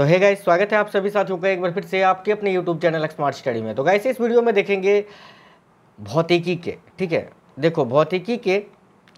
तो है गाइस स्वागत है आप सभी साथियों का एक बार फिर से आपके अपने यूट्यूब चैनल स्मार्ट स्टडी में। तो गाइस इस वीडियो में देखेंगे भौतिकी के, ठीक है? देखो, भौतिकी के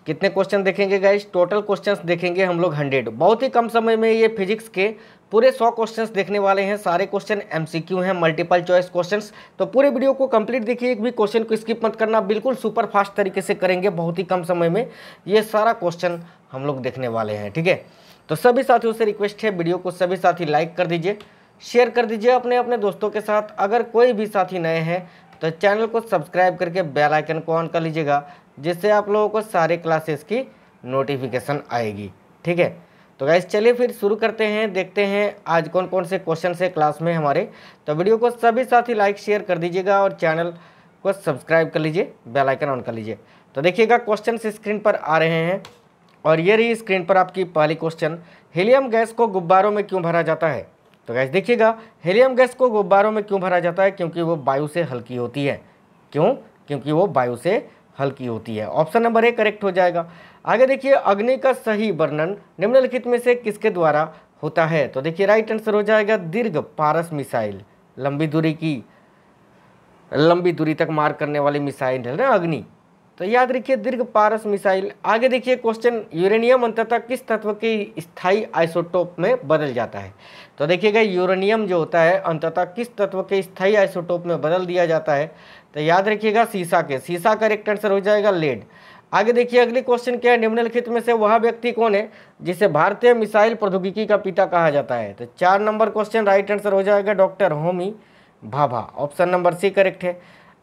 कितने क्वेश्चन देखेंगे गाइस टोटल क्वेश्चंस देखेंगे हम लोग हंड्रेड बहुत ही कम समय में ये फिजिक्स के पूरे सौ क्वेश्चंस देखने वाले हैं। सारे क्वेश्चन एमसीक्यू हैं मल्टीपल चॉइस क्वेश्चंस तो पूरे वीडियो को कंप्लीट देखिए, एक भी क्वेश्चन को स्किप मत करना। बिल्कुल सुपर फास्ट तरीके से करेंगे बहुत ही कम समय में। ये सारा क्वेश्चन हम लोग देखने वाले हैं, ठीक है? तो सभी साथियों से रिक्वेस्ट है, वीडियो को सभी साथी लाइक कर दीजिए शेयर कर दीजिए अपने अपने दोस्तों के साथ। अगर कोई भी साथी नए हैं तो चैनल को सब्सक्राइब करके बेल आइकन को ऑन कर लीजिएगा, जिससे आप लोगों को सारे क्लासेस की नोटिफिकेशन आएगी। ठीक है? तो गाइज़ चलिए फिर शुरू करते हैं, देखते हैं आज कौन कौन से क्वेश्चन है क्लास में हमारे। तो वीडियो को सभी साथी लाइक शेयर कर दीजिएगा और चैनल को सब्सक्राइब कर लीजिए बेल आइकन ऑन कर लीजिए। तो देखिएगा क्वेश्चन स्क्रीन पर आ रहे हैं। और ये रही स्क्रीन पर आपकी पहली क्वेश्चन हीलियम गैस को गुब्बारों में क्यों भरा जाता है? तो गैस देखिएगा हीलियम गैस को गुब्बारों में क्यों भरा जाता है? क्योंकि वो वायु से हल्की होती है। क्यों? क्योंकि वो वायु से हल्की होती है। ऑप्शन नंबर ए करेक्ट हो जाएगा। आगे देखिए, अग्नि का सही वर्णन निम्नलिखित में से किसके द्वारा होता है? तो देखिए राइट आंसर हो जाएगा दीर्घ पारस मिसाइल, लंबी दूरी की, लंबी दूरी तक मार करने वाली मिसाइल है ना अग्नि। तो याद रखिए, दीर्घ पारस मिसाइल। आगे देखिए क्वेश्चन यूरेनियम अंततः किस तत्व के स्थायी आइसोटोप में बदल जाता है? तो देखिएगा यूरेनियम जो होता है, अंततः किस तत्व के स्थायी आइसोटोप में बदल दिया जाता है? तो याद रखिएगा सीसा के। सीसा का करेक्ट आंसर हो जाएगा लेड आगे देखिए, अगली क्वेश्चन क्या है? निम्नलिखित में से वह व्यक्ति कौन है, जिसे भारतीय मिसाइल प्रौद्योगिकी का पिता कहा जाता है? तो चार नंबर क्वेश्चन राइट आंसर हो जाएगा doctor Homi Bhabha. Option number C correct है।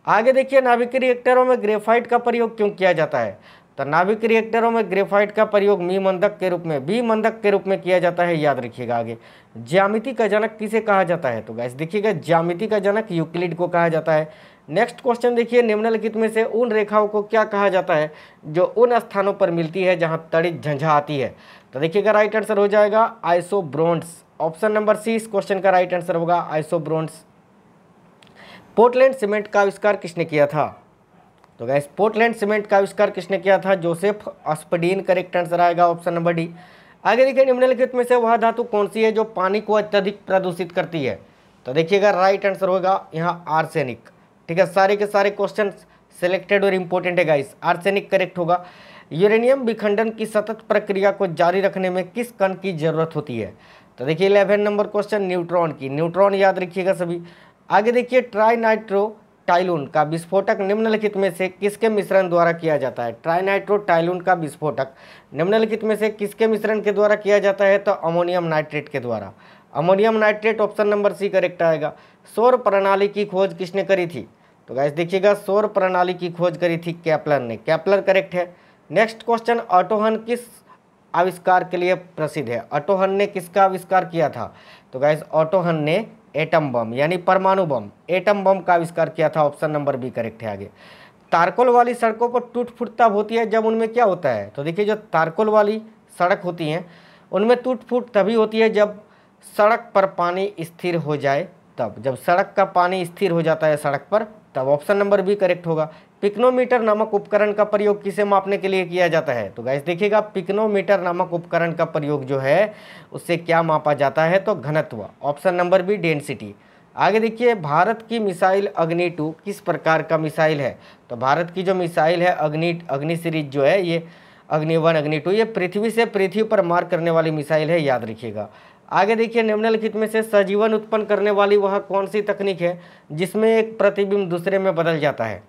आगे देखिए नाभिक रिएक्टरों में ग्रेफाइट का प्रयोग क्यों किया जाता है? तो नाभिक रिएक्टरों में ग्रेफाइट का प्रयोग मी मंदक के रूप में, बी मंदक के रूप में किया जाता है, याद रखिएगा आगे। ज्यामिति का जनक किसे कहा जाता है? तो गैस देखिएगा, ज्यामिति का जनक यूक्लिड को कहा जाता है। नेक्स्ट क्वेश्चन देखिए, निम्नलिखित में से उन रेखाओं को क्या कहा जाता है, जो उन स्थानों पर मिलती है, जहाँ तड़ित झंझा आती है। तो देखिएगा राइट आंसर हो जाएगा आइसोब्रोन्स ऑप्शन नंबर सी इस क्वेश्चन का राइट आंसर होगा आइसोब्रोन्स पोर्टलैंड सीमेंट का आविष्कार किसने किया था? तो गैस पोर्टलैंड सीमेंट का आविष्कार किसने किया था? जोसेफ अस्पडीन करेक्ट आंसर आएगा ऑप्शन नंबर डी आगे देखिए, निम्नलिखित में से वह धातु कौन सी है जो पानी को अत्यधिक प्रदूषित करती है? तो देखिएगा राइट आंसर होगा यहाँ आर्सेनिक ठीक है, सारे के सारे क्वेश्चन सिलेक्टेड और इम्पोर्टेंट है गाइस आर्सेनिक करेक्ट होगा. यूरेनियम विखंडन की सतत प्रक्रिया को जारी रखने में किस कण की ज़रूरत होती है? तो देखिए इलेवन नंबर क्वेश्चन न्यूट्रॉन की. न्यूट्रॉन याद रखिएगा सभी. आगे देखिए ट्राई नाइट्रो टाइलून का विस्फोटक निम्नलिखित में से किसके मिश्रण द्वारा किया जाता है? ट्राइनाइट्रो टाइलून का विस्फोटक निम्नलिखित में से किसके मिश्रण के द्वारा किया जाता है? तो अमोनियम नाइट्रेट के द्वारा। Ammonium nitrate option number C correct आएगा। सौर प्रणाली की खोज किसने करी थी? तो गैस देखिएगा, सौर प्रणाली की खोज करी थी कैप्लर ने। कैप्लर करेक्ट है। नेक्स्ट क्वेश्चन ऑटोहन किस आविष्कार के लिए प्रसिद्ध है? ऑटोहन ने किसका आविष्कार किया था? तो गैस ऑटोहन ने एटम बम यानी परमाणु बम एटम बम का आविष्कार किया था ऑप्शन नंबर बी करेक्ट है आगे। तारकोल वाली सड़कों पर टूट फूट तब होती है, जब उनमें क्या होता है? तो देखिए, जो तारकोल वाली सड़क होती हैं, उनमें टूट फूट तभी होती है, जब सड़क पर पानी स्थिर हो जाए तब। जब सड़क का पानी स्थिर हो जाता है सड़क पर तब ऑप्शन नंबर बी करेक्ट होगा। पिक्नोमीटर नामक उपकरण का प्रयोग किसे मापने के लिए किया जाता है? तो गैस देखिएगा, पिक्नोमीटर नामक उपकरण का प्रयोग जो है, उससे क्या मापा जाता है? तो घनत्व। ऑप्शन नंबर बी डेंसिटी आगे देखिए, भारत की मिसाइल अग्नि टू किस प्रकार का मिसाइल है? तो भारत की जो मिसाइल है, अग्नि अग्नि सीरीज़ जो है, ये अग्नि वन अग्नि टू ये पृथ्वी से पृथ्वी पर मार करने वाली मिसाइल है, याद रखिएगा। आगे देखिए, निम्नलिखित में से सजीवन उत्पन्न करने वाली वह कौन सी तकनीक है, जिसमें एक प्रतिबिंब दूसरे में बदल जाता है?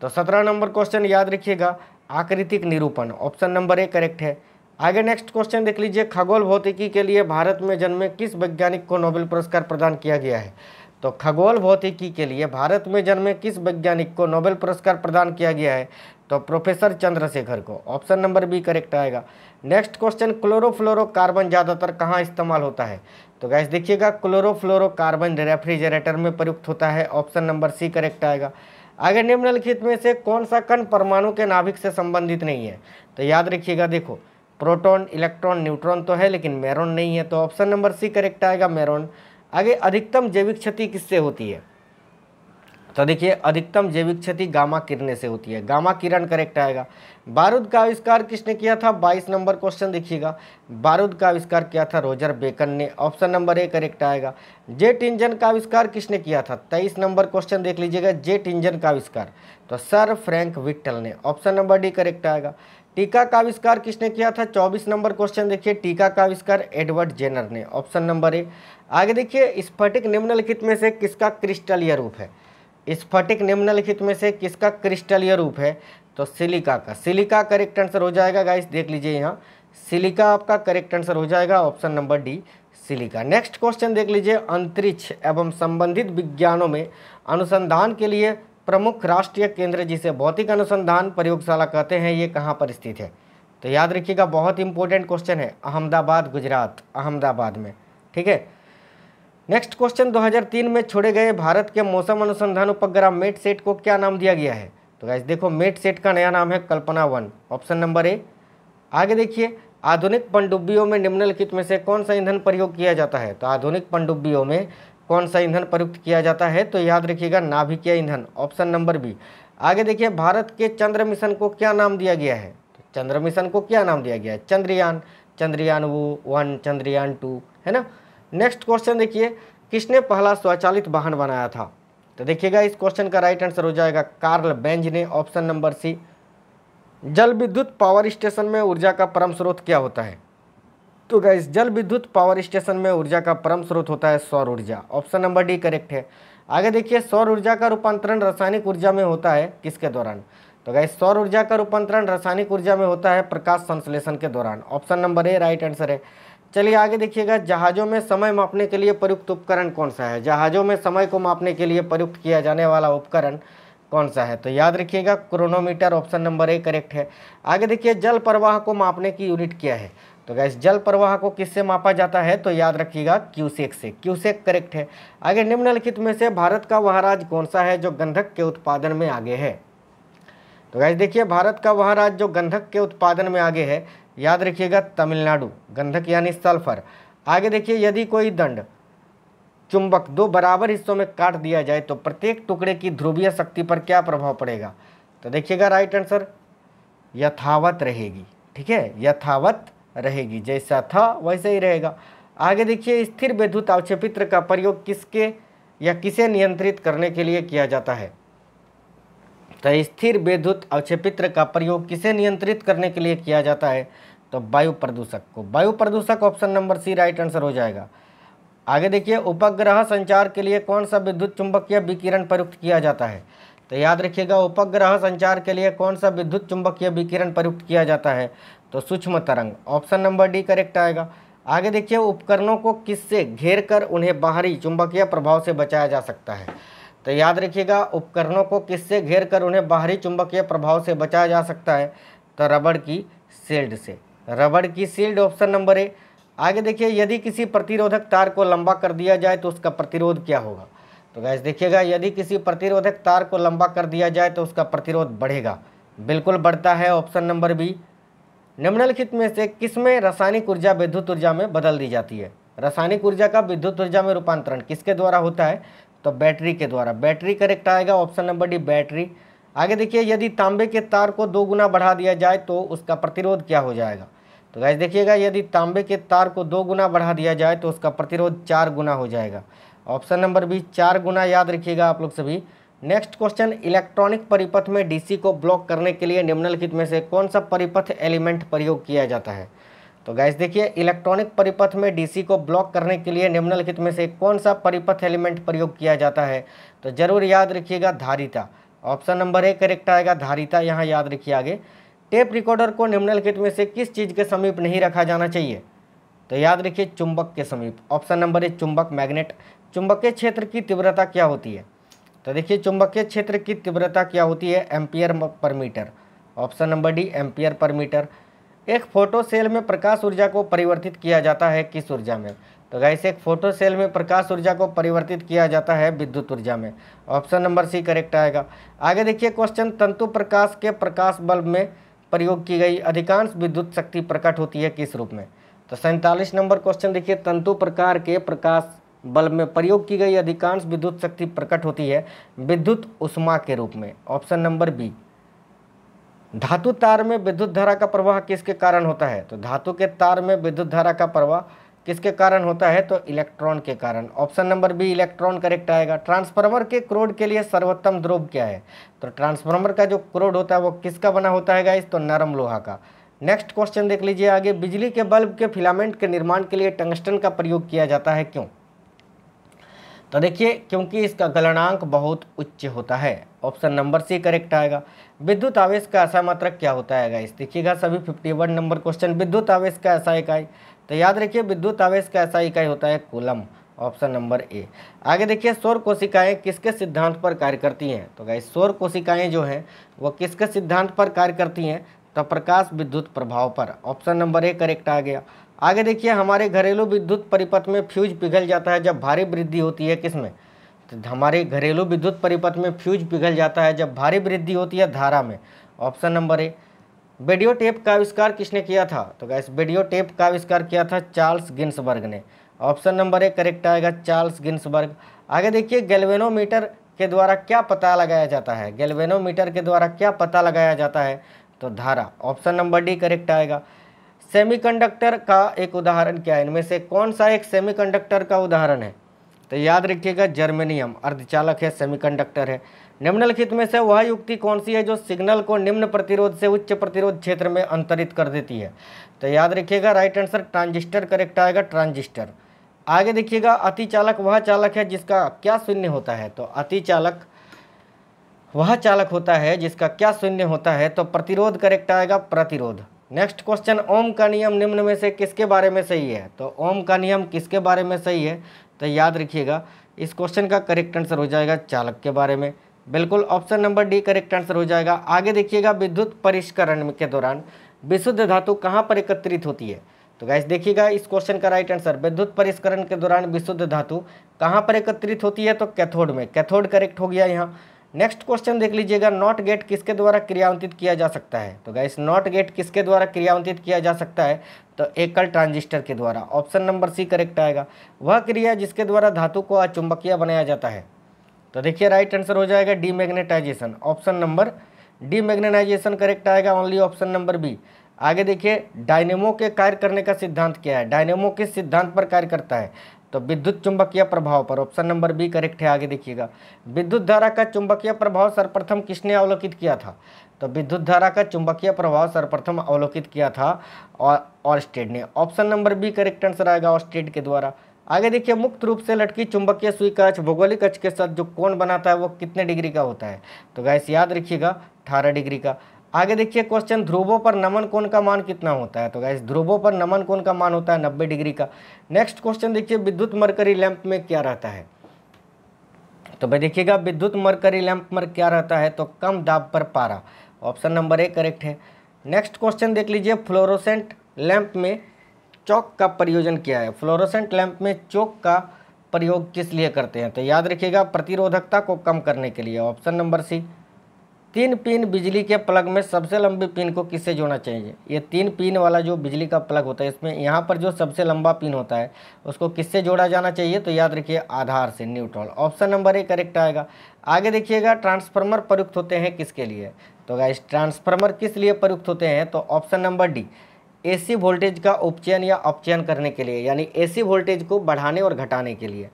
तो सत्रह नंबर क्वेश्चन याद रखिएगा, आकृतिक निरूपण, ऑप्शन नंबर ए करेक्ट है। आगे नेक्स्ट क्वेश्चन देख लीजिए, खगोल भौतिकी के लिए भारत में जन्मे किस वैज्ञानिक को नोबेल पुरस्कार प्रदान किया गया है? तो खगोल भौतिकी के लिए भारत में जन्मे किस वैज्ञानिक को नोबेल पुरस्कार प्रदान किया गया है? तो प्रोफेसर चंद्रशेखर को। ऑप्शन नंबर बी करेक्ट आएगा। नेक्स्ट क्वेश्चन क्लोरोफ्लोरो कार्बन ज़्यादातर कहाँ इस्तेमाल होता है? तो गैस देखिएगा क्लोरोफ्लोरो कार्बन रेफ्रिजरेटर में प्रयुक्त होता है। ऑप्शन नंबर सी करेक्ट आएगा। आगे निम्नलिखित में से कौन सा कण परमाणु के नाभिक से संबंधित नहीं है? तो याद रखिएगा, देखो, प्रोटॉन, इलेक्ट्रॉन, न्यूट्रॉन तो है, लेकिन मेरोन नहीं है। तो ऑप्शन नंबर सी करेक्ट आएगा, मेरोन। आगे अधिकतम जैविक क्षति किससे होती है? तो देखिए, अधिकतम जैविक क्षति गामा किरणें से होती है। गामा किरण करेक्ट आएगा। बारूद का आविष्कार किसने किया था? 22 नंबर क्वेश्चन देखिएगा। बारूद का आविष्कार किया था रोजर बेकन ने। ऑप्शन नंबर ए करेक्ट आएगा। जेट इंजन का आविष्कार किसने किया था? 23 नंबर क्वेश्चन देख लीजिएगा। जेट इंजन का आविष्कार। तो सर फ्रैंक विट्टल ने। ऑप्शन नंबर डी करेक्ट आएगा। टीका का आविष्कार किसने किया था? 24 नंबर क्वेश्चन देखिए, टीका का आविष्कार एडवर्ड जेनर ने। ऑप्शन नंबर ए, आगे देखिए, स्फटिक निम्नलिखित में से किसका क्रिस्टलीय रूप है? स्फटिक निम्नलिखित में से किसका क्रिस्टलीय रूप है? तो सिलिका का। सिलिका करेक्ट आंसर हो जाएगा, गाइस, देख लीजिए यहाँ। सिलिका आपका करेक्ट आंसर हो जाएगा, option number D, silica. Next question देख लीजिए, अंतरिक्ष एवं संबंधित विज्ञानों में अनुसंधान के लिए प्रमुख राष्ट्रीय केंद्र जिसे भौतिक अनुसंधान प्रयोगशाला कहते हैं, ये कहाँ पर स्थित है? तो याद रखिएगा, बहुत इंपॉर्टेंट क्वेश्चन है। अहमदाबाद, गुजरात। अहमदाबाद में, ठीक है? नेक्स्ट क्वेश्चन 2003 में छोड़े गए भारत के मौसम अनुसंधान उपग्रह मेट सेट को क्या नाम दिया गया है? तो गैस देखो मेट सेट का नया नाम है Kalpana one. Option number A आगे देखिए, आधुनिक पनडुब्बियों में निम्नलिखित में से कौन सा ईंधन प्रयोग किया जाता है? तो आधुनिक पनडुब्बियों में कौन सा ईंधन प्रयुक्त किया जाता है तो याद रखिएगा नाभिकीय ईंधन, ऑप्शन नंबर बी। आगे देखिए, भारत के चंद्र मिशन को क्या नाम दिया गया है? तो चंद्र मिशन को क्या नाम दिया गया है? चंद्रयान। चंद्रयान वो वन, चंद्रयान टू, है ना? नेक्स्ट क्वेश्चन देखिए, किसने पहला स्वचालित वाहन बनाया था? तो देखिएगा, इस क्वेश्चन का राइट आंसर हो जाएगा कार्ल बेंज ने, ऑप्शन नंबर सी। जल विद्युत पावर स्टेशन में ऊर्जा का परम स्रोत क्या होता है? तो गैस जल विद्युत पावर स्टेशन में ऊर्जा का परम स्रोत होता है सौर ऊर्जा। ऑप्शन नंबर डी करेक्ट है। आगे देखिए, सौर ऊर्जा का रूपांतरण रासायनिक ऊर्जा में होता है किसके दौरान? तो गैस सौर ऊर्जा का रूपांतरण रासायनिक ऊर्जा में होता है प्रकाश संश्लेषण के दौरान। Option number A right answer है। चलिए आगे देखिएगा, जहाज़ों में समय मापने के लिए प्रयुक्त उपकरण कौन सा है? जहाज़ों में समय को मापने के लिए प्रयुक्त किया जाने वाला उपकरण कौन सा है? तो याद रखिएगा chronometer option number A correct है। आगे देखिए, जल प्रवाह को मापने की यूनिट क्या है? तो गैस जल प्रवाह को किससे मापा जाता है? तो याद रखिएगा क्यूसेक से। क्यूसेक करेक्ट है। आगे निम्नलिखित में से भारत का वह राज्य कौन सा है जो गंधक के उत्पादन में आगे है? तो गैस देखिए, भारत का वह राज्य जो गंधक के उत्पादन में आगे है, याद रखिएगा, तमिलनाडु। गंधक यानी सल्फ़र। आगे देखिए, यदि कोई दंड, चुंबक दो बराबर हिस्सों में काट दिया जाए तो प्रत्येक टुकड़े की ध्रुवीय शक्ति पर क्या प्रभाव पड़ेगा? तो देखिएगा राइट आंसर यथावत रहेगी। ठीक है? यथावत रहेगी। जैसा था, वैसे ही रहेगा। आगे देखिए, स्थिर विद्युत अवक्षेपित्र का प्रयोग किसके या किसे नियंत्रित करने के लिए किया जाता है? तो स्थिर विद्युत अवक्षेपित्र का प्रयोग किसे नियंत्रित करने के लिए किया जाता है? तो वायु प्रदूषक को। वायु प्रदूषक option number C right answer हो जाएगा। आगे देखिए, उपग्रह संचार के लिए कौन सा विद्युत चुंबकीय विकिरण प्रयुक्त किया जाता है? तो याद रखिएगा, उपग्रह संचार के लिए कौन सा विद्युत चुंबकीय विकिरण प्रयुक्त किया जाता है? तो सूक्ष्म तरंग ऑप्शन नंबर डी करेक्ट आएगा। आगे देखिए, उपकरणों को किससे घेर कर उन्हें बाहरी चुंबकीय प्रभाव से बचाया जा सकता है? तो याद रखिएगा, उपकरणों को किससे घेर कर उन्हें बाहरी चुंबकीय प्रभाव से बचाया जा सकता है? तो रबड़ की सील्ड से। रबड़ की सील्ड ऑप्शन नंबर ए आगे देखिए, यदि किसी प्रतिरोधक तार को लंबा कर दिया जाए तो उसका प्रतिरोध क्या होगा? तो गैस देखिएगा, यदि किसी प्रतिरोधक तार को लंबा कर दिया जाए तो उसका प्रतिरोध बढ़ेगा। बिल्कुल बढ़ता है ऑप्शन नंबर बी निम्नलिखित में से किसमें रासायनिक ऊर्जा विद्युत ऊर्जा में बदल दी जाती है? रासायनिक ऊर्जा का विद्युत ऊर्जा में रूपांतरण किसके द्वारा होता है? तो बैटरी के द्वारा। बैटरी करेक्ट आएगा ऑप्शन नंबर डी, बैटरी। आगे देखिए, यदि तांबे के तार को दो गुना बढ़ा दिया जाए तो उसका प्रतिरोध क्या हो जाएगा? तो गैस देखिएगा, यदि तांबे के तार को दो गुना बढ़ा दिया जाए तो उसका प्रतिरोध चार गुना हो जाएगा। ऑप्शन नंबर बी, चार गुना याद रखिएगा आप लोग सभी। नेक्स्ट क्वेश्चन, इलेक्ट्रॉनिक परिपथ में डीसी को ब्लॉक करने के लिए निम्नलिखित में से कौन सा परिपथ एलिमेंट प्रयोग किया जाता है? तो गैस देखिए, इलेक्ट्रॉनिक परिपथ में डीसी को ब्लॉक करने के लिए निम्नलिखित में से कौन सा परिपथ एलिमेंट प्रयोग किया जाता है? तो ज़रूर याद रखिएगा धारिता। ऑप्शन नंबर ए करेक्ट आएगा, धारिता, यहाँ याद रखिए आगे। टेप रिकॉर्डर को निम्नलिखित में से किस चीज़ के समीप नहीं रखा जाना चाहिए? तो याद रखिए, चुंबक के समीप। ऑप्शन नंबर ए, चुंबक मैग्नेट। चुंबकीय क्षेत्र की तीव्रता क्या होती है? तो देखिए, चुंबकीय क्षेत्र की तीव्रता क्या होती है? Ampere per metre. Option number D, ampere per metre. एक फ़ोटो सेल में प्रकाश ऊर्जा को परिवर्तित किया जाता है किस ऊर्जा में? तो गैस एक फ़ोटो सेल में प्रकाश ऊर्जा को परिवर्तित किया जाता है विद्युत ऊर्जा में। ऑप्शन नंबर सी करेक्ट आएगा। आगे देखिए क्वेश्चन तंतु प्रकाश के प्रकाश बल्ब में प्रयोग की गई अधिकांश विद्युत शक्ति प्रकट होती है किस रूप में? तो सैंतालीस नंबर क्वेश्चन देखिए, तंतु प्रकार के प्रकाश बल्ब में प्रयोग की गई अधिकांश विद्युत शक्ति प्रकट होती है विद्युत उष्मा के रूप में। ऑप्शन नंबर बी, धातु तार में विद्युत धारा का प्रवाह किसके कारण होता है? तो धातु के तार में विद्युत धारा का प्रवाह किसके कारण होता है? तो इलेक्ट्रॉन के कारण। Option number B, electron correct आएगा। ट्रांसफार्मर के क्रोड के लिए सर्वोत्तम द्रोव क्या है? तो ट्रांसफार्मर का जो क्रोड होता है वो किसका बना होता है गाइस तो नरम लोहा का। नेक्स्ट क्वेश्चन देख लीजिए आगे। बिजली के बल्ब के फिलामेंट के निर्माण के लिए टंगस्टन का प्रयोग किया जाता है क्यों? तो देखिए, क्योंकि इसका गलनांक बहुत उच्च होता है, ऑप्शन नंबर सी करेक्ट आएगा। विद्युत आवेश का ऐसा मात्रक क्या होता है गाइस देखिएगा सभी 51 नंबर क्वेश्चन विद्युत आवेश का ऐसा इकाई। तो याद रखिए, विद्युत आवेश का ऐसा इकाई होता है कूलम ऑप्शन नंबर ए। आगे देखिए, सौर कोशिकाएँ किसके सिद्धांत पर कार्य करती हैं? तो गाइस सौर कोशिकाएँ जो हैं, वो किसके सिद्धांत पर कार्य करती हैं? तो प्रकाश विद्युत प्रभाव पर। ऑप्शन नंबर ए करेक्ट आ गया। आगे देखिए, हमारे घरेलू विद्युत परिपथ में फ्यूज पिघल जाता है जब भारी वृद्धि होती है किसमें तो हमारे घरेलू विद्युत परिपथ में फ्यूज पिघल जाता है जब भारी वृद्धि होती है धारा में। Option number A, video tape का आविष्कार किसने किया था? तो गैस वीडियो टेप का आविष्कार किया था चार्ल्स गिन्सबर्ग ने। ऑप्शन नंबर ए, करेक्ट आएगा चार्ल्स गिन्सबर्ग। आगे देखिए, गैल्वेनोमीटर के द्वारा क्या पता लगाया जाता है? गैल्वेनोमीटर के द्वारा क्या पता लगाया जाता है? तो धारा। ऑप्शन नंबर डी, करेक्ट आएगा। सेमीकंडक्टर का एक उदाहरण क्या है? इनमें से कौन सा एक सेमीकंडक्टर का उदाहरण है? तो याद रखिएगा, जर्मेनियम, अर्धचालक है, सेमीकंडक्टर है। निम्नलिखित में से वह युक्ति कौन सी है जो सिग्नल को निम्न प्रतिरोध से उच्च प्रतिरोध क्षेत्र में अंतरित कर देती है? तो याद रखिएगा, राइट आंसर ट्रांजिस्टर, करेक्ट आएगा ट्रांजिस्टर। आगे देखिएगा अति चालक वह चालक है जिसका क्या शून्य होता है? तो अति चालक वह चालक होता है जिसका क्या शून्य होता है? तो प्रतिरोध करेक्ट आएगा, प्रतिरोध। नेक्स्ट क्वेश्चन ओम का नियम निम्न में से किसके बारे में सही है? तो ओम का नियम किसके बारे में सही है? तो याद रखिएगा, इस क्वेश्चन का करेक्ट आंसर हो जाएगा चालक के बारे में। बिल्कुल option number D correct answer हो जाएगा। आगे देखिएगा, विद्युत परिष्करण के दौरान विशुद्ध धातु कहाँ पर एकत्रित होती है? तो गैस देखिएगा, इस क्वेश्चन का राइट आंसर विद्युत परिष्करण के दौरान विशुद्ध धातु कहाँ पर एकत्रित होती है? तो कैथोड में। कैथोड करेक्ट हो गया यहाँ। नेक्स्ट क्वेश्चन देख लीजिएगा, नॉट गेट किसके द्वारा क्रियावंतित किया जा सकता है? तो गैस नॉट गेट किसके द्वारा क्रियावंतित किया जा सकता है? तो एकल ट्रांजिस्टर के द्वारा। ऑप्शन नंबर सी करेक्ट आएगा। वह क्रिया जिसके द्वारा धातु को अचुंबकीय बनाया जाता है। तो देखिए राइट आंसर हो जाएगा demagnetization option number demagnetization correct आएगा ओनली ऑप्शन नंबर बी आगे देखिए डायनेमो के कार्य करने का सिद्धांत क्या है? डायनेमो किस सिद्धांत पर कार्य करता है? तो विद्युत चुंबकीय प्रभाव पर ऑप्शन नंबर बी करेक्ट है, आगे देखिएगा। विद्युत धारा का चुंबकीय प्रभाव सर्वप्रथम किसने अवलोकित किया था? तो विद्युत धारा का चुंबकीय प्रभाव सर्वप्रथम अवलोकित किया था और ऑर्स्टेड ने। Option number B correct answer आएगा ऑर्स्टेड के द्वारा। आगे देखिए, मुक्त रूप से लटकी चुंबकीय सुई का अक्ष भौगोलिक अक्ष के साथ जो कोण बनाता है वो कितने डिग्री का होता है? तो गैस याद रखिएगा, अठारह डिग्री का। आगे देखिए क्वेश्चन ध्रुवों पर नमन कोण का मान कितना होता है? तो गैस ध्रुवों पर नमन कोण का मान होता है नब्बे डिग्री का। नेक्स्ट क्वेश्चन देखिए, विद्युत मरकरी लैंप में क्या रहता है? तो भाई देखिएगा, विद्युत मरकरी लैंप में क्या रहता है? तो कम दाब पर पारा। ऑप्शन नंबर ए करेक्ट है। नेक्स्ट क्वेश्चन देख लीजिए फ्लोरोसेंट लैंप में चौक का प्रयोजन क्या है? फ्लोरोसेंट लैंप में चौक का प्रयोग किस लिए करते हैं? तो याद रखिएगा, प्रतिरोधकता को कम करने के लिए। ऑप्शन नंबर सी तीन पिन बिजली के प्लग में सबसे लंबी पिन को किससे जोड़ना चाहिए? ये तीन पिन वाला जो बिजली का प्लग होता है, इसमें यहाँ पर जो सबसे लंबा पिन होता है, उसको किससे जोड़ा जाना चाहिए? तो याद रखिए आधार से, neutral. Option number A correct आएगा। आगे देखिएगा, ट्रांसफार्मर प्रयुक्त होते हैं किसके लिए? तो गाइस, ट्रांसफार्मर किस लिए प्रयुक्त होते हैं? तो option number D, AC voltage का उपचयन या अपचयन करने के लिए, यानी एसी वोल्टेज को बढ़ाने और घटाने के लिए।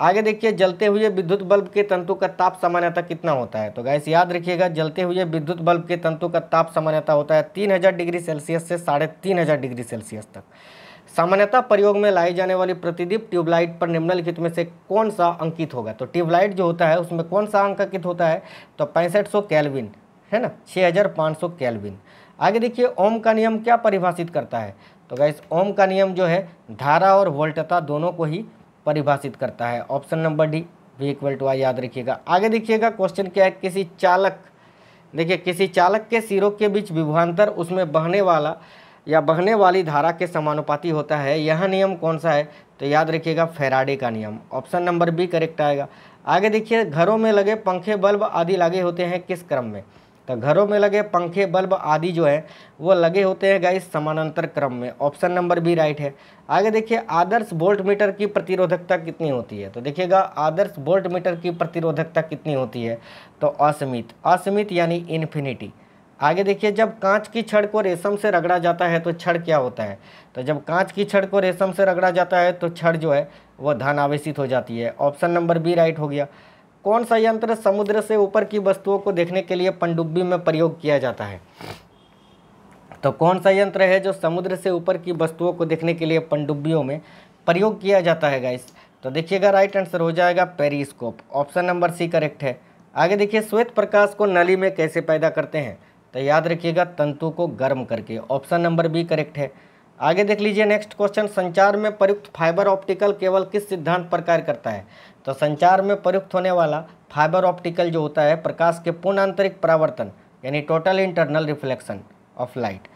आगे देखिए, जलते हुए विद्युत बल्ब के तंतु का ताप सामान्यता कितना होता है? तो गैस याद रखिएगा, जलते हुए विद्युत बल्ब के तंतु का ताप सामान्यता होता है तीन हज़ार डिग्री सेल्सियस से साढ़े तीन हज़ार डिग्री सेल्सियस तक। सामान्यता प्रयोग में लाई जाने वाली प्रतिदीप ट्यूबलाइट पर निम्नलिखित में से कौन सा अंकित होगा? तो ट्यूबलाइट जो होता है, उसमें कौन सा अंक अंकित होता है? तो पैंसठ सौ कैलविन, है ना? छः हज़ार पाँच सौ कैलविन। आगे देखिए, ओम का नियम क्या परिभाषित करता है? तो गैस ओम का नियम जो है, धारा और वोल्टता दोनों को ही परिभाषित करता है। Option number D V equal to I याद रखिएगा। आगे देखिएगा क्वेश्चन क्या है? किसी चालक, देखिए, किसी चालक के सिरों के बीच विभवान्तर उसमें बहने वाला या बहने वाली धारा के समानुपाती होता है। यह नियम कौन सा है? तो याद रखिएगा फेराडे का नियम। ऑप्शन नंबर बी करेक्ट आएगा। आगे देखिए, घरों में लगे पंखे, बल्ब आदि लगे होते हैं, किस क्रम में? तो घरों में लगे पंखे, बल्ब आदि जो है, वो लगे होते हैं गाइस समानांतर क्रम में। ऑप्शन नंबर बी राइट है। आगे देखिए, आदर्श वोल्ट मीटर की प्रतिरोधकता कितनी होती है? तो देखिएगा, आदर्श वोल्ट मीटर की प्रतिरोधकता कितनी होती है? तो असीमित। असीमित यानी इन्फिनिटी आगे देखिए, जब कांच की छड़ को रेशम से रगड़ा जाता है तो छड़ क्या होता है? तो जब कांच की छड़ को रेशम से रगड़ा जाता है तो छड़ जो है वह धन आवेशित हो जाती है। ऑप्शन नंबर बी राइट हो गया। कौन सा यंत्र समुद्र से ऊपर की वस्तुओं को देखने के लिए पनडुब्बी में प्रयोग किया जाता है? तो कौन सा यंत्र है जो समुद्र से ऊपर की वस्तुओं को देखने के लिए पनडुब्बियों में प्रयोग किया जाता है गाइस तो देखिएगा राइट आंसर हो जाएगा periscope option number C correct है. आगे देखिए, श्वेत प्रकाश को नली में कैसे पैदा करते हैं? तो याद रखिएगा, तंतु को गर्म करके. ऑप्शन नंबर बी करेक्ट है. आगे देख लीजिए नेक्स्ट क्वेश्चन संचार में प्रयुक्त फाइबर ऑप्टिकल केवल किस सिद्धांत पर कार्य करता है? तो संचार में प्रयुक्त होने वाला फाइबर ऑप्टिकल जो होता है, प्रकाश के पूर्ण आंतरिक परावर्तन, यानी total internal reflection of light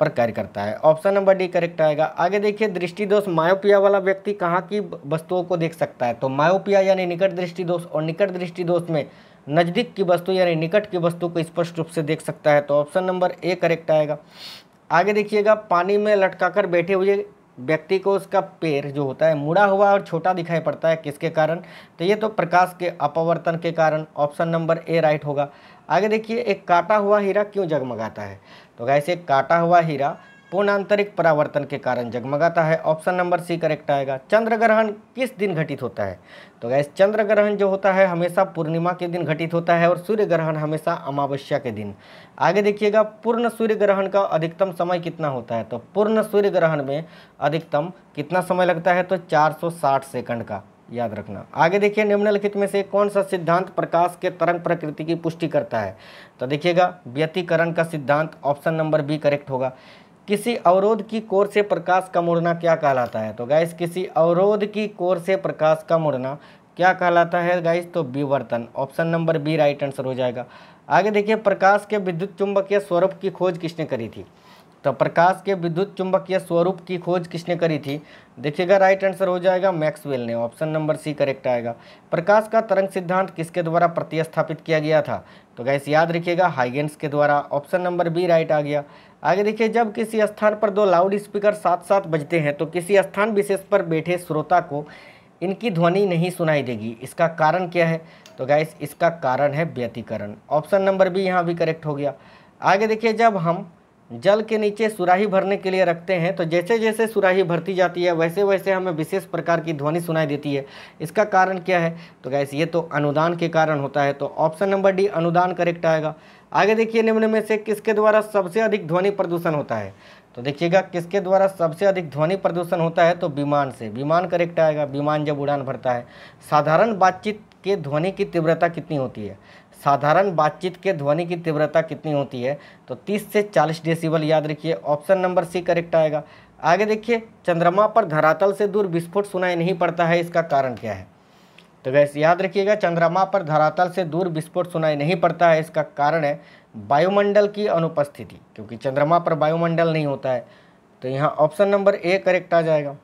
पर कार्य करता है। ऑप्शन नंबर डी करेक्ट आएगा। आगे देखिए दृष्टि दोष मायोपिया वाला व्यक्ति कहाँ की वस्तुओं को देख सकता है? तो मायोपिया यानी निकट दृष्टि दोष और निकट दृष्टि दोष में नज़दीक की वस्तु यानी निकट की वस्तु को स्पष्ट रूप से देख सकता है। तो ऑप्शन नंबर ए करेक्ट आएगा। आगे देखिएगा, पानी में लटकाकर बैठे हुए व्यक्ति को उसका पैर जो होता है मुड़ा हुआ और छोटा दिखाई पड़ता है। किसके कारण? तो ये तो प्रकाश के अपवर्तन के कारण ऑप्शन नंबर ए राइट होगा। आगे देखिए, एक काटा हुआ हीरा क्यों जगमगाता है? तो वैसे काटा हुआ हीरा पूर्ण आंतरिक परावर्तन के कारण जगमगाता है। ऑप्शन नंबर सी करेक्ट आएगा। चंद्र ग्रहण किस दिन घटित होता है? तो गैस चंद्र ग्रहण जो होता है, हमेशा पूर्णिमा के दिन घटित होता है और सूर्य ग्रहण हमेशा अमावस्या के दिन। आगे देखिएगा, पूर्ण सूर्य ग्रहण का अधिकतम समय कितना होता है? तो पूर्ण सूर्य ग्रहण में अधिकतम कितना समय लगता है? तो 460 सेकंड का, याद रखना। आगे देखिए, निम्नलिखित में से कौन सा सिद्धांत प्रकाश के तरंग प्रकृति की पुष्टि करता है? तो देखिएगा, व्यतीकरण का सिद्धांत, ऑप्शन नंबर बी करेक्ट होगा। किसी अवरोध की कोर से प्रकाश का मुड़ना क्या कहलाता है? तो गाइस किसी अवरोध की कोर से प्रकाश का मुड़ना क्या कहलाता है गाइस तो विवर्तन। Option number B right answer हो जाएगा। आगे देखिए, प्रकाश के विद्युत चुंबकीय स्वरूप की खोज किसने करी थी? तो प्रकाश के विद्युत चुंबकीय स्वरूप की खोज किसने करी थी? देखिएगा राइट आंसर हो जाएगा मैक्सवेल ने। ऑप्शन नंबर सी करेक्ट आएगा। प्रकाश का तरंग सिद्धांत किसके द्वारा प्रतिस्थापित किया गया था? तो गैस याद रखिएगा हाइगेंस के द्वारा। ऑप्शन नंबर बी राइट आ गया। आगे देखिए, जब किसी स्थान पर दो लाउड स्पीकर साथ साथ बजते हैं तो किसी स्थान विशेष पर बैठे श्रोता को इनकी ध्वनि नहीं सुनाई देगी। इसका कारण क्या है? तो गैस इसका कारण है व्यतीकरण। ऑप्शन नंबर बी यहाँ भी करेक्ट हो गया। आगे देखिए, जब हम जल के नीचे सुराही भरने के लिए रखते हैं तो जैसे जैसे सुराही भरती जाती है, वैसे वैसे हमें विशेष प्रकार की ध्वनि सुनाई देती है। इसका कारण क्या है? तो गैस ये तो अनुदान के कारण होता है तो ऑप्शन नंबर डी अनुदान करेक्ट आएगा। आगे देखिए निम्न में से किसके द्वारा सबसे अधिक ध्वनि प्रदूषण होता है? तो देखिएगा, किसके द्वारा सबसे अधिक ध्वनि प्रदूषण होता है तो विमान से। विमान करेक्ट आएगा, विमान जब उड़ान भरता है। साधारण बातचीत के ध्वनि की तीव्रता कितनी होती है? साधारण बातचीत के ध्वनि की तीव्रता कितनी होती है? तो 30 से 40 डेसिबल याद रखिए, ऑप्शन नंबर सी करेक्ट आएगा। आगे देखिए, चंद्रमा पर धरातल से दूर विस्फोट सुनाई नहीं पड़ता है, इसका कारण क्या है? तो गैस, याद रखिएगा, चंद्रमा पर धरातल से दूर विस्फोट सुनाई नहीं पड़ता है, इसका कारण है वायुमंडल की अनुपस्थिति, क्योंकि चंद्रमा पर वायुमंडल नहीं होता है। तो यहाँ ऑप्शन नंबर ए करेक्ट आ जाएगा।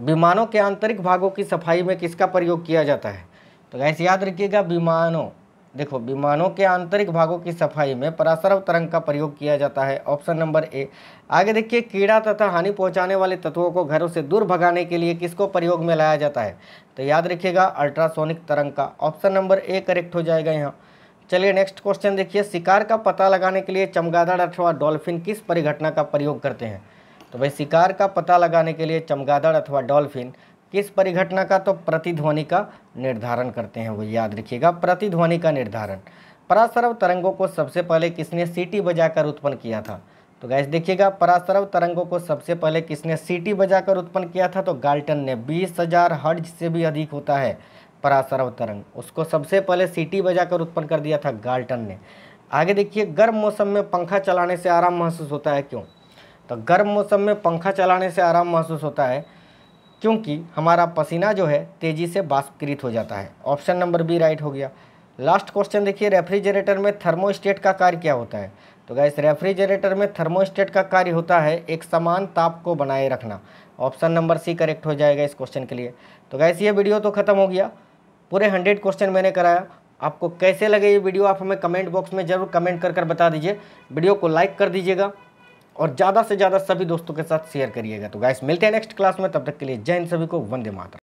विमानों के आंतरिक भागों की सफ़ाई में किसका प्रयोग किया जाता है? तो गैस, याद रखिएगा, विमानों देखो, विमानों के आंतरिक भागों की सफ़ाई में परासरव तरंग का प्रयोग किया जाता है। ऑप्शन नंबर ए, आगे देखिए, कीड़ा तथा हानि पहुँचाने वाले तत्वों को घरों से दूर भगाने के लिए किसको प्रयोग में लाया जाता है? तो याद रखिएगा, अल्ट्रासोनिक तरंग का ऑप्शन नंबर ए करेक्ट हो जाएगा यहाँ। चलिए, नेक्स्ट क्वेश्चन देखिए, शिकार का पता लगाने के लिए चमगादड़ अथवा डॉल्फिन किस परिघटना का प्रयोग करते हैं? तो भाई, शिकार का पता लगाने के लिए चमगादड़ अथवा डॉल्फिन किस परिघटना का? तो प्रतिध्वनि का निर्धारण करते हैं, वो याद रखिएगा, प्रतिध्वनि का निर्धारण। परासरव तरंगों को सबसे पहले किसने सीटी बजाकर उत्पन्न किया था? तो गैस देखिएगा परासरव तरंगों को सबसे पहले किसने सीटी बजाकर उत्पन्न किया था? तो गाल्टन ने, बीस हज़ार हर्ज से भी अधिक होता है परासरव तरंग। उसको सबसे पहले सीटी बजाकर उत्पन्न कर दिया था गाल्टन ने। आगे देखिए, गर्म मौसम में पंखा चलाने से आराम महसूस होता है क्यों? तो गर्म मौसम में पंखा चलाने से आराम महसूस होता है क्योंकि हमारा पसीना जो है तेज़ी से बाष्पकृत हो जाता है। ऑप्शन नंबर बी राइट हो गया। लास्ट क्वेश्चन देखिए, रेफ्रिजरेटर में थर्मोस्टेट का कार्य क्या होता है? तो गैस रेफ्रिजरेटर में थर्मोस्टेट का कार्य होता है एक समान ताप को बनाए रखना। ऑप्शन नंबर सी करेक्ट हो जाएगा इस क्वेश्चन के लिए। तो गैस ये वीडियो तो ख़त्म हो गया। पूरे हंड्रेड क्वेश्चन मैंने कराया। आपको कैसे लगे ये वीडियो, आप हमें कमेंट बॉक्स में ज़रूर कमेंट कर कर बता दीजिए। वीडियो को लाइक कर दीजिएगा। और ज़्यादा से ज़्यादा सभी दोस्तों के साथ शेयर करिएगा। तो गाइस मिलते हैं नेक्स्ट क्लास में, तब तक के लिए जैन सभी को, वंदे मातरम।